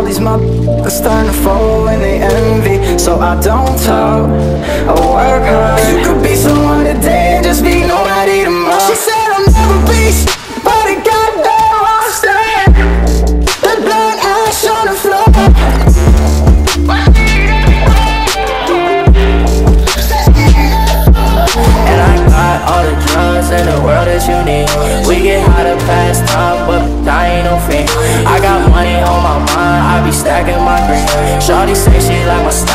all these motherfuckers starting to fall when they envy. So I don't talk, I work hard. You could be someone today and just be nobody tomorrow. She said I'll never be but it goddamn I stand The blood ash on the floor. And I got all the drugs the world that you need Shorty say she like my style,